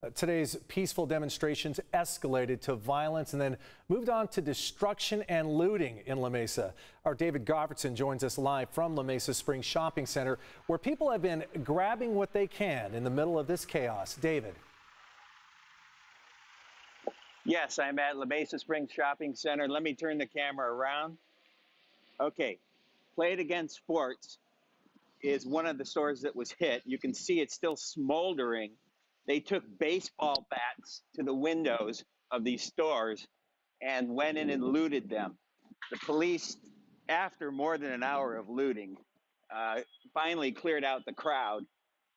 Uh, Today's peaceful demonstrations escalated to violence and then moved on to destruction and looting in La Mesa. Our David Gotfredson joins us live from La Mesa Springs Shopping Center, where people have been grabbing what they can in the middle of this chaos. David. Yes, I'm at La Mesa Springs Shopping Center. Let me turn the camera around. Okay, Play It Again Sports is one of the stores that was hit. You can see it's still smoldering. They took baseball bats to the windows of these stores and went in and looted them. The police, after more than an hour of looting, uh, finally cleared out the crowd.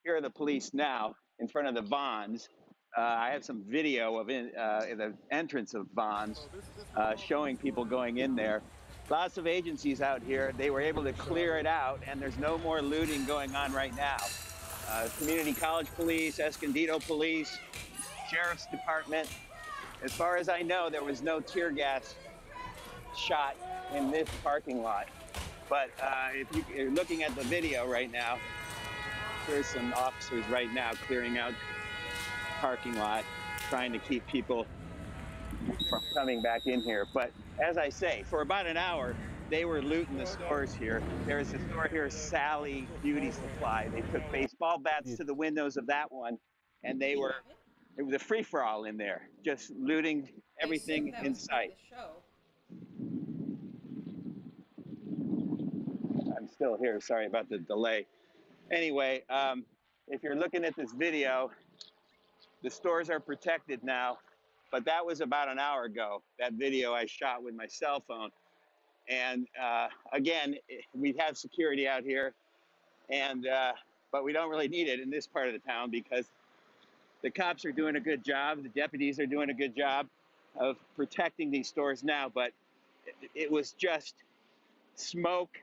Here are the police now in front of the Vons. Uh, I have some video of in, uh, the entrance of Vons uh, showing people going in there. Lots of agencies out here. They were able to clear it out, and there's no more looting going on right now. Uh, Community College Police, Escondido Police, Sheriff's Department. As far as I know, there was no tear gas shot in this parking lot. But uh, if you, are looking at the video right now, there's some officers right now clearing out parking lot, trying to keep people from coming back in here. But as I say, for about an hour, they were looting the stores here. There's a store here, Sally Beauty Supply. They took baseball bats to the windows of that one, and they were, it was a free for all in there, just looting everything in sight. I'm still here. Sorry about the delay. Anyway, um, if you're looking at this video, the stores are protected now, but that was about an hour ago. That video I shot with my cell phone. And uh, again, we have security out here, and uh, but we don't really need it in this part of the town because the cops are doing a good job. The deputies are doing a good job of protecting these stores now. But it, it was just smoke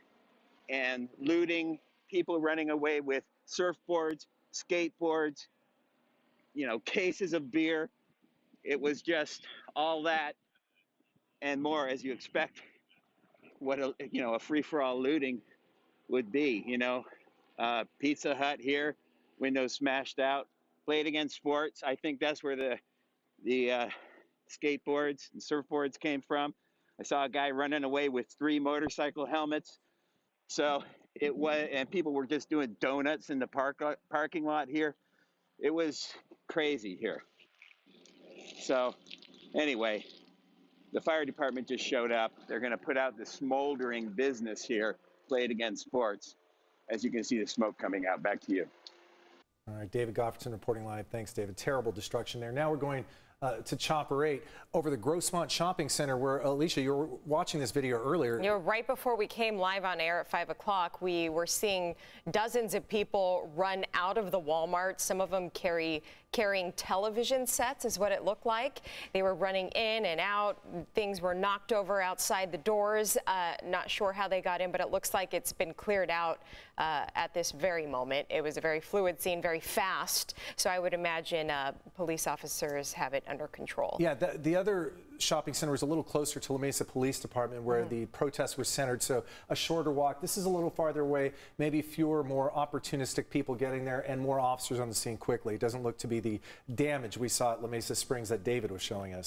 and looting, people running away with surfboards, skateboards, you know, cases of beer. It was just all that and more as you expect what a you know a free for all looting would be. You know, uh, Pizza Hut here, windows smashed out. Play It Again Sports. I think that's where the the uh, skateboards and surfboards came from. I saw a guy running away with three motorcycle helmets. So it was, and people were just doing donuts in the park parking lot here. It was crazy here. So anyway, the fire department just showed up. They're going to put out the smoldering business here, Play It Again Sports. As you can see, the smoke coming out. Back to you. All right, David Gotfredson reporting live. Thanks, David. Terrible destruction there. Now we're going uh, to Chopper 8 over the Grossmont Shopping Center, where Alicia, you were watching this video earlier. You know, right before we came live on air at 5 o'clock, we were seeing dozens of people run out of the Walmart. Some of them carry carrying television sets, is what it looked like. They were running in and out. Things were knocked over outside the doors. Uh, not sure how they got in, but it looks like it's been cleared out uh, at this very moment. It was a very fluid scene, very fast. So I would imagine uh, police officers have it under control. Yeah, the, the, other shopping center was a little closer to La Mesa Police Department where mm. the protests were centered, so a shorter walk. This is a little farther away, maybe fewer, more opportunistic people getting there and more officers on the scene quickly. It doesn't look to be the damage we saw at La Mesa Springs that David was showing us.